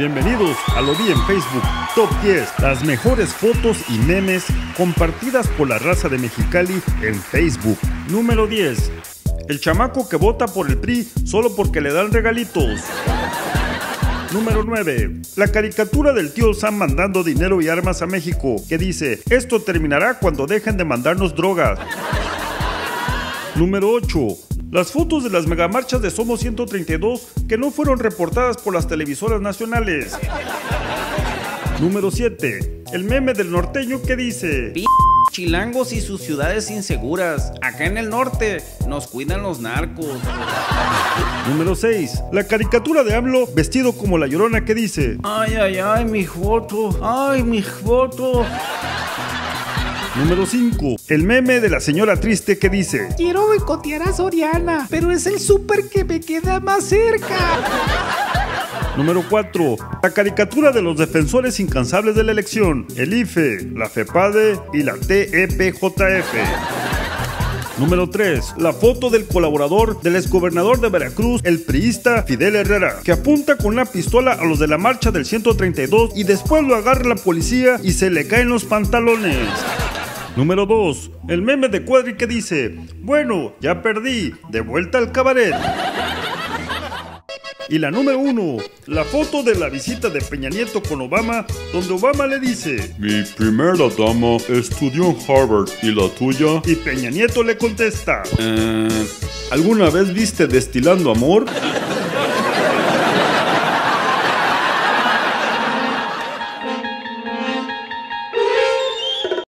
Bienvenidos a Lo Vi en Facebook, Top 10, las mejores fotos y memes compartidas por la raza de Mexicali en Facebook. Número 10. El chamaco que vota por el PRI solo porque le dan regalitos. Número 9. La caricatura del tío Sam mandando dinero y armas a México, que dice, esto terminará cuando dejen de mandarnos drogas. Número 8. Las fotos de las megamarchas de Somos 132 que no fueron reportadas por las televisoras nacionales. Número 7. El meme del norteño que dice... P chilangos y sus ciudades inseguras. Acá en el norte nos cuidan los narcos. Número 6. La caricatura de AMLO vestido como la llorona que dice... Ay, ay, ay, mi voto. Ay, mi voto. Número 5. El meme de la señora triste que dice... Quiero boicotear a Soriana, pero es el súper que me queda más cerca. Número 4. La caricatura de los defensores incansables de la elección, el IFE, la FEPADE y la E TEPJF. Número 3. La foto del colaborador del exgobernador de Veracruz, el priista Fidel Herrera, que apunta con una pistola a los de la marcha del 132 y después lo agarra la policía y se le caen los pantalones. Número 2. El meme de Cuadri que dice, bueno, ya perdí, de vuelta al cabaret. Y la número 1, la foto de la visita de Peña Nieto con Obama, donde Obama le dice, Mi primera dama estudió en Harvard y la tuya. y Peña Nieto le contesta, Eh, ¿Alguna vez viste Destilando Amor?